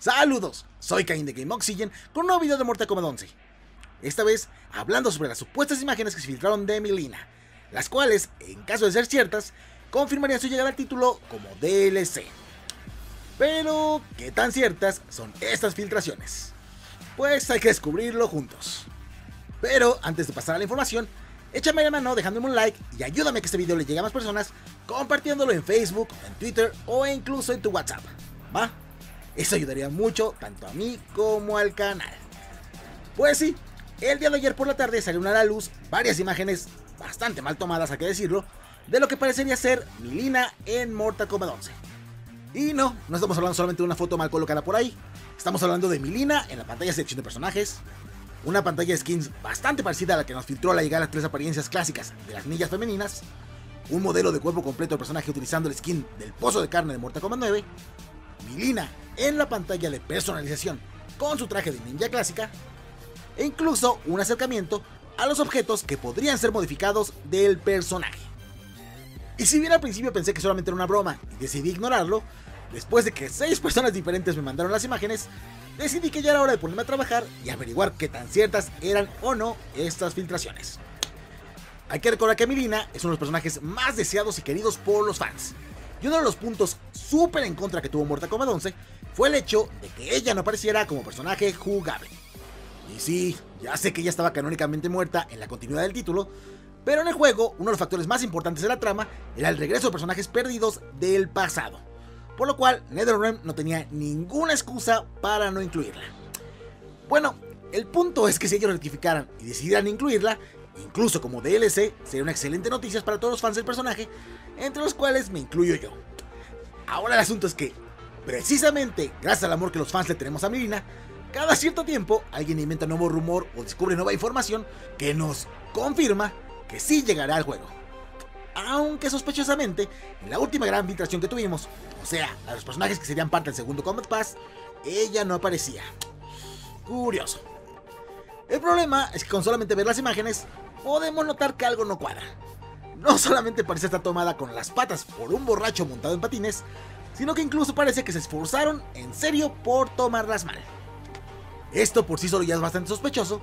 Saludos, soy Cain de Game Oxygen con un nuevo video de Mortal Kombat 11. Esta vez hablando sobre las supuestas imágenes que se filtraron de Milina, las cuales, en caso de ser ciertas, confirmarían su llegada al título como DLC. Pero, ¿qué tan ciertas son estas filtraciones? Pues hay que descubrirlo juntos. Pero antes de pasar a la información, échame la mano dejándome un like y ayúdame a que este video le llegue a más personas compartiéndolo en Facebook, en Twitter o incluso en tu WhatsApp. ¿Va? Eso ayudaría mucho tanto a mí como al canal. Pues sí, el día de ayer por la tarde salieron a la luz varias imágenes bastante mal tomadas, hay que decirlo, de lo que parecería ser Milina en Mortal Kombat 11. Y no, no estamos hablando solamente de una foto mal colocada por ahí, estamos hablando de Milina en la pantalla de selección de personajes, una pantalla de skins bastante parecida a la que nos filtró a la llegada las tres apariencias clásicas de las ninjas femeninas, un modelo de cuerpo completo del personaje utilizando el skin del pozo de carne de Mortal Kombat 9, Milina en la pantalla de personalización con su traje de ninja clásica e incluso un acercamiento a los objetos que podrían ser modificados del personaje. Y si bien al principio pensé que solamente era una broma y decidí ignorarlo, después de que 6 personas diferentes me mandaron las imágenes, decidí que ya era hora de ponerme a trabajar y averiguar qué tan ciertas eran o no estas filtraciones. Hay que recordar que Milina es uno de los personajes más deseados y queridos por los fans, y uno de los puntos súper en contra que tuvo Mortal Kombat 11 fue el hecho de que ella no apareciera como personaje jugable. Y sí, ya sé que ella estaba canónicamente muerta en la continuidad del título, pero en el juego uno de los factores más importantes de la trama era el regreso de personajes perdidos del pasado, por lo cual NetherRealm no tenía ninguna excusa para no incluirla. Bueno, el punto es que si ellos rectificaran y decidieran incluirla, incluso como DLC, sería una excelente noticia para todos los fans del personaje, entre los cuales me incluyo yo. Ahora el asunto es que, precisamente gracias al amor que los fans le tenemos a Milina, cada cierto tiempo alguien inventa nuevo rumor o descubre nueva información que nos confirma que sí llegará al juego. Aunque sospechosamente, en la última gran filtración que tuvimos, o sea, a los personajes que serían parte del segundo Combat Pass, ella no aparecía. Curioso. El problema es que con solamente ver las imágenes, podemos notar que algo no cuadra no solamente parece estar tomada con las patas por un borracho montado en patines, sino que incluso parece que se esforzaron en serio por tomarlas mal. Esto por sí solo ya es bastante sospechoso,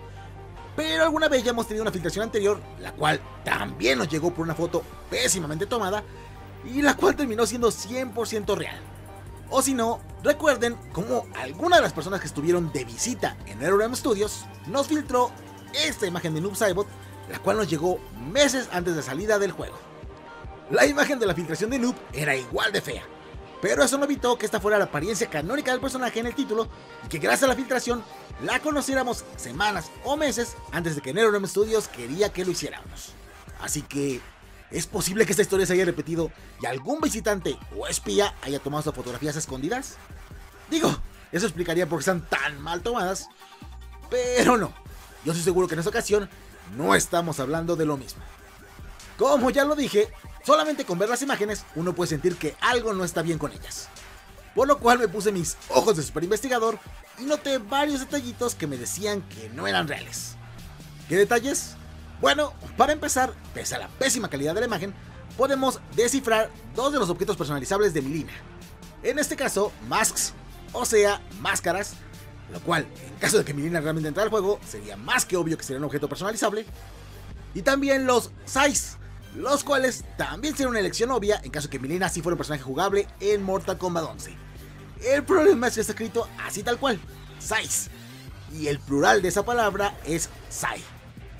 pero alguna vez ya hemos tenido una filtración anterior, la cual también nos llegó por una foto pésimamente tomada, y la cual terminó siendo 100% real. O si no, recuerden cómo alguna de las personas que estuvieron de visita en NetherRealm Studios nos filtró esta imagen de Noob Saibot la cual nos llegó meses antes de salida del juego. La imagen de la filtración de Noob era igual de fea, pero eso no evitó que esta fuera la apariencia canónica del personaje en el título y que gracias a la filtración la conociéramos semanas o meses antes de que NetherRealm Studios quería que lo hiciéramos. Así que, ¿es posible que esta historia se haya repetido y algún visitante o espía haya tomado sus fotografías escondidas? Digo, eso explicaría por qué están tan mal tomadas, pero no. Yo estoy seguro que en esta ocasión no estamos hablando de lo mismo. Como ya lo dije, solamente con ver las imágenes uno puede sentir que algo no está bien con ellas. Por lo cual me puse mis ojos de super investigador y noté varios detallitos que me decían que no eran reales. ¿Qué detalles? Bueno, para empezar, pese a la pésima calidad de la imagen, podemos descifrar dos de los objetos personalizables de Milina. En este caso, masks, o sea, máscaras, lo cual, en caso de que Milina realmente entrara al juego, sería más que obvio que sería un objeto personalizable. Y también los Sais, los cuales también serían una elección obvia en caso de que Milina sí fuera un personaje jugable en Mortal Kombat 11. El problema es que está escrito así tal cual, Sais. Y el plural de esa palabra es Sai,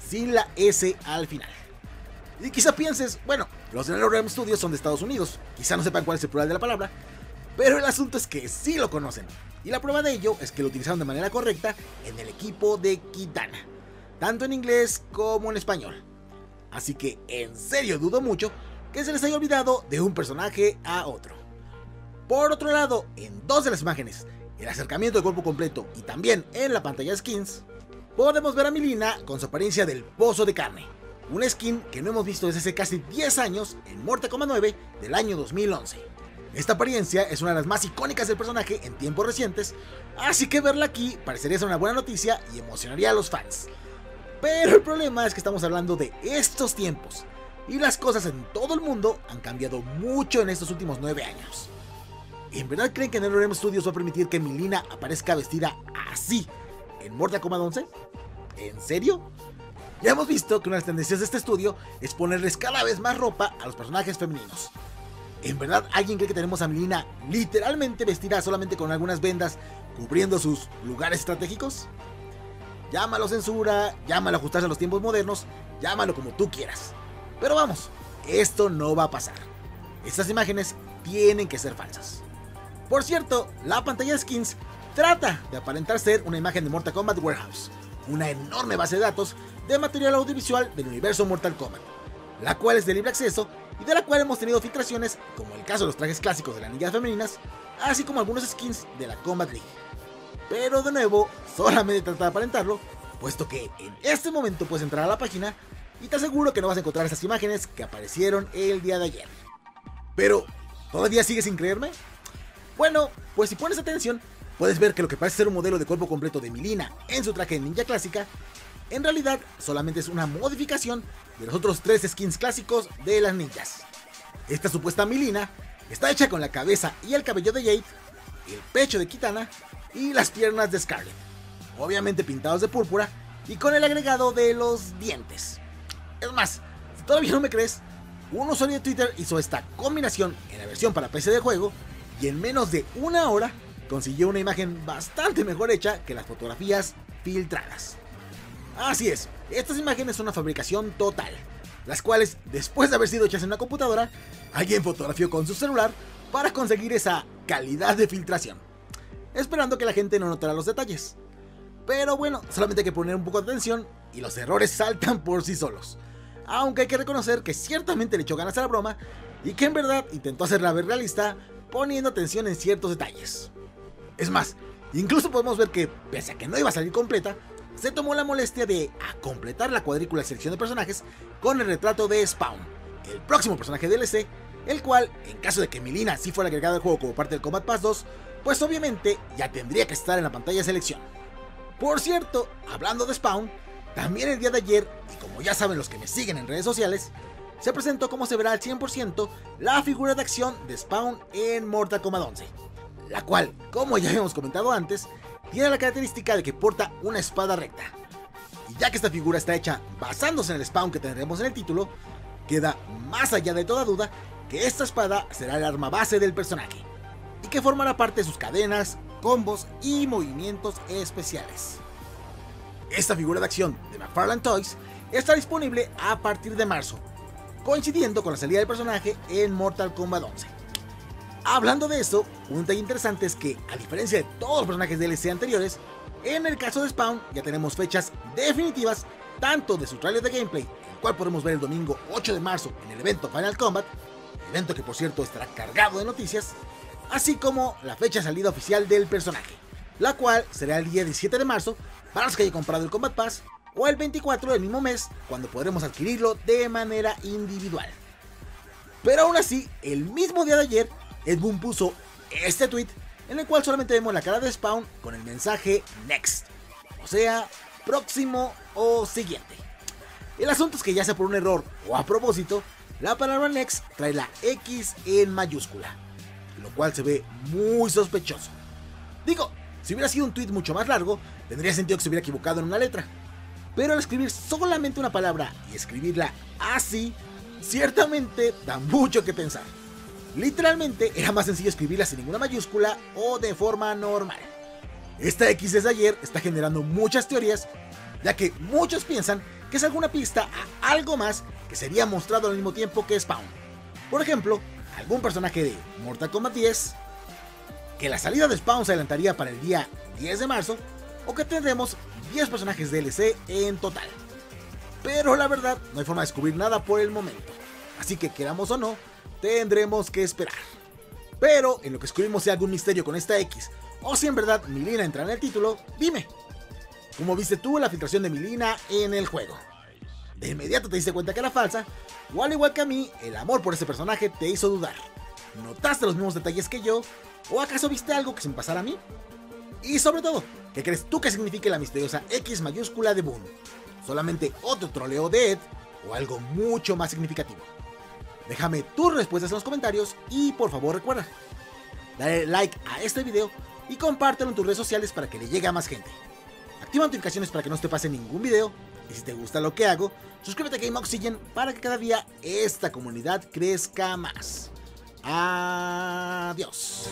sin la S al final. Y quizá pienses, bueno, los de NetherRealm Studios son de Estados Unidos, quizá no sepan cuál es el plural de la palabra, pero el asunto es que sí lo conocen. Y la prueba de ello es que lo utilizaron de manera correcta en el equipo de Kitana, tanto en inglés como en español. Así que en serio dudo mucho que se les haya olvidado de un personaje a otro. Por otro lado, en dos de las imágenes, el acercamiento de cuerpo completo y también en la pantalla skins, podemos ver a Milina con su apariencia del pozo de carne, un skin que no hemos visto desde hace casi 10 años en Mortal Kombat 9 del año 2011. Esta apariencia es una de las más icónicas del personaje en tiempos recientes, así que verla aquí parecería ser una buena noticia y emocionaría a los fans. Pero el problema es que estamos hablando de estos tiempos, y las cosas en todo el mundo han cambiado mucho en estos últimos 9 años. ¿En verdad creen que NetherRealm Studios va a permitir que Milina aparezca vestida así en Mortal Kombat 11? ¿En serio? Ya hemos visto que una de las tendencias de este estudio es ponerles cada vez más ropa a los personajes femeninos. ¿En verdad alguien cree que tenemos a Milina literalmente vestida solamente con algunas vendas cubriendo sus lugares estratégicos? Llámalo censura, llámalo ajustarse a los tiempos modernos, llámalo como tú quieras. Pero vamos, esto no va a pasar. Estas imágenes tienen que ser falsas. Por cierto, la pantalla skins trata de aparentar ser una imagen de Mortal Kombat Warehouse, una enorme base de datos de material audiovisual del universo Mortal Kombat, la cual es de libre acceso y de la cual hemos tenido filtraciones, como el caso de los trajes clásicos de las niñas femeninas, así como algunos skins de la Combat League. Pero de nuevo, solamente trata de aparentarlo, puesto que en este momento puedes entrar a la página y te aseguro que no vas a encontrar esas imágenes que aparecieron el día de ayer. Pero, ¿todavía sigues sin creerme? Bueno, pues si pones atención, puedes ver que lo que parece ser un modelo de cuerpo completo de Milina en su traje de ninja clásica, en realidad solamente es una modificación de los otros tres skins clásicos de las ninjas. Esta supuesta Milina está hecha con la cabeza y el cabello de Jade, el pecho de Kitana y las piernas de Scarlet, obviamente pintados de púrpura y con el agregado de los dientes. Es más, si todavía no me crees, un usuario de Twitter hizo esta combinación en la versión para PC de juego y en menos de una hora consiguió una imagen bastante mejor hecha que las fotografías filtradas. Así es, estas imágenes son una fabricación total, las cuales, después de haber sido hechas en una computadora, alguien fotografió con su celular para conseguir esa calidad de filtración, esperando que la gente no notara los detalles. Pero bueno, solamente hay que poner un poco de atención y los errores saltan por sí solos. Aunque hay que reconocer que ciertamente le echó ganas a la broma y que en verdad intentó hacerla ver realista poniendo atención en ciertos detalles. Es más, incluso podemos ver que, pese a que no iba a salir completa, se tomó la molestia de completar la cuadrícula de selección de personajes con el retrato de Spawn, el próximo personaje DLC, el cual, en caso de que Milina sí fuera agregado al juego como parte del Combat Pass 2, pues obviamente ya tendría que estar en la pantalla de selección. Por cierto, hablando de Spawn, también el día de ayer, y como ya saben los que me siguen en redes sociales, se presentó como se verá al 100% la figura de acción de Spawn en Mortal Kombat 11, la cual, como ya habíamos comentado antes, tiene la característica de que porta una espada recta. Y ya que esta figura está hecha basándose en el Spawn que tendremos en el título, queda más allá de toda duda que esta espada será el arma base del personaje, y que formará parte de sus cadenas, combos y movimientos especiales. Esta figura de acción de McFarlane Toys está disponible a partir de marzo, coincidiendo con la salida del personaje en Mortal Kombat 11. Hablando de eso, un detalle interesante es que, a diferencia de todos los personajes DLC anteriores, en el caso de Spawn ya tenemos fechas definitivas tanto de su trailer de gameplay, el cual podremos ver el domingo 8 de marzo en el evento Final Combat, evento que por cierto estará cargado de noticias, así como la fecha de salida oficial del personaje, la cual será el día 17 de marzo para los que hayan comprado el Combat Pass o el 24 del mismo mes, cuando podremos adquirirlo de manera individual. Pero aún así, el mismo día de ayer, Ed Boon puso este tweet en el cual solamente vemos la cara de Spawn con el mensaje Next, o sea, próximo o siguiente. El asunto es que ya sea por un error o a propósito, la palabra Next trae la X en mayúscula, lo cual se ve muy sospechoso. Digo, si hubiera sido un tweet mucho más largo, tendría sentido que se hubiera equivocado en una letra, pero al escribir solamente una palabra y escribirla así, ciertamente da mucho que pensar. Literalmente era más sencillo escribirla sin ninguna mayúscula o de forma normal. Esta X desde ayer está generando muchas teorías, ya que muchos piensan que es alguna pista a algo más que sería mostrado al mismo tiempo que Spawn. Por ejemplo, algún personaje de Mortal Kombat 10, que la salida de Spawn se adelantaría para el día 10 de marzo, o que tendremos 10 personajes DLC en total. Pero la verdad, no hay forma de descubrir nada por el momento. Así que queramos o no, tendremos que esperar. Pero en lo que descubrimos si hay algún misterio con esta X, o si en verdad Milina entra en el título, dime. ¿Cómo viste tú la filtración de Milina en el juego? ¿De inmediato te diste cuenta que era falsa? ¿O al igual que a mí, el amor por ese personaje te hizo dudar? ¿Notaste los mismos detalles que yo? ¿O acaso viste algo que se me pasara a mí? Y sobre todo, ¿qué crees tú que signifique la misteriosa X mayúscula de Boone? ¿Solamente otro troleo de Ed o algo mucho más significativo? Déjame tus respuestas en los comentarios y por favor recuerda, dale like a este video y compártelo en tus redes sociales para que le llegue a más gente. Activa notificaciones para que no te pase ningún video y si te gusta lo que hago, suscríbete a Game Oxygen para que cada día esta comunidad crezca más. Adiós.